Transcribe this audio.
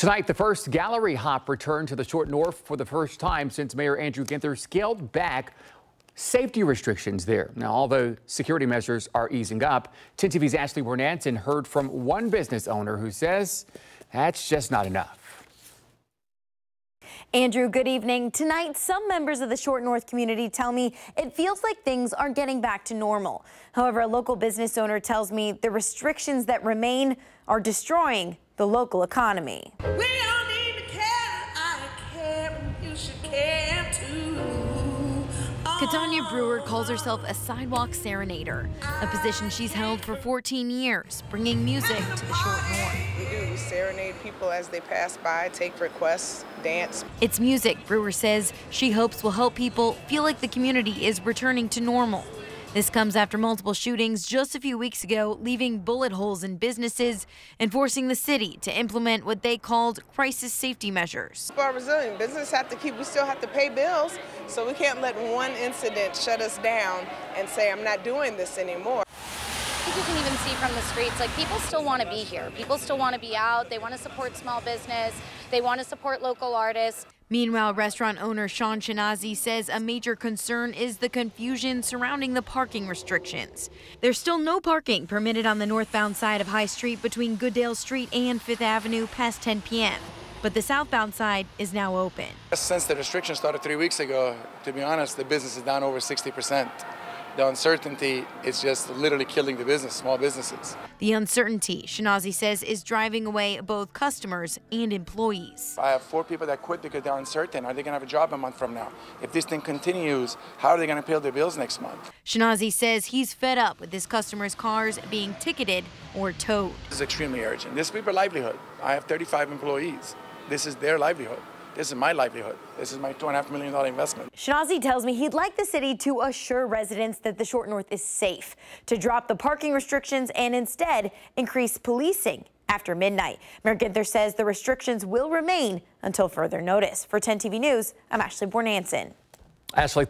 Tonight, the first gallery hop returned to the short north for the first time since Mayor Andrew Ginther scaled back safety restrictions there. Now, although security measures are easing up, 10 TV's Ashley Bornancin heard from one business owner who says that's just not enough. Andrew, good evening. Tonight, some members of the Short North community tell me it feels like things are getting back to normal. However, a local business owner tells me the restrictions that remain are destroying the local economy. Katanya Brewer calls herself a sidewalk serenader, a position she's held for 14 years, bringing music to the short north. We do. We serenade people as they pass by, take requests, dance. It's music, Brewer says, she hopes will help people feel like the community is returning to normal. This comes after multiple shootings just a few weeks ago, leaving bullet holes in businesses and forcing the city to implement what they called crisis safety measures. People are resilient. Business have to keep, we still have to pay bills, so we can't let one incident shut us down and say, I'm not doing this anymore. I think You can even see from the streets, like people still want to be here. People still want to be out. They want to support small business. They want to support local artists. Meanwhile, restaurant owner Shawn Shahnazi says a major concern is the confusion surrounding the parking restrictions. There's still no parking permitted on the northbound side of High Street between Goodale Street and Fifth Avenue past 10 p.m. But the southbound side is now open. Since the restrictions started three weeks ago, to be honest, the business is down over 60 percent the uncertainty is just literally killing the business, small businesses. The uncertainty, Shahnazi says, is driving away both customers and employees. I have four people that quit because they're uncertain. Are they going to have a job a month from now? If this thing continues, how are they going to pay their bills next month? Shahnazi says he's fed up with his customers' cars being ticketed or towed. This is extremely urgent. This is people's livelihood. I have 35 employees. This is their livelihood. This is my livelihood. This is my $2.5 million investment. Shahnazi tells me he'd like the city to assure residents that the Short North is safe, to drop the parking restrictions and instead increase policing after midnight. Mayor Ginther says the restrictions will remain until further notice. For 10 TV News, I'm Ashley Bornancin. Ashley.